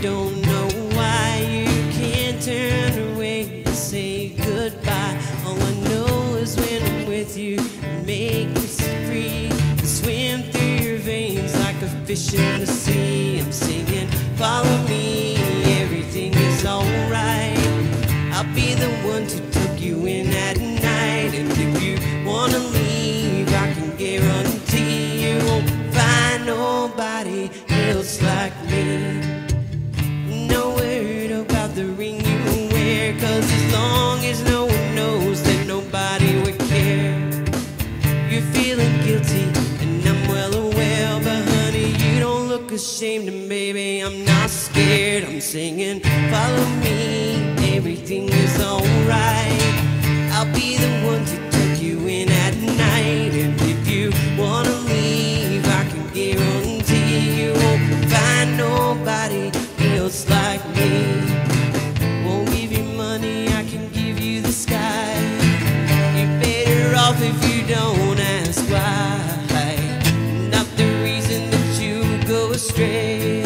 don't know why you can't turn away and say goodbye. All I know is when I'm with you, you make me so free. Swim through your veins like a fish in the sea. I'm singing, follow you're feeling guilty, and I'm well aware, but honey, you don't look ashamed, and baby, I'm not scared. I'm singing, follow me, everything is alright. I'll be the one to tuck you in at night, and if you wanna leave, I can guarantee you won't find nobody else like me. Won't give you money, I can give you the sky. You're better off if you. astray.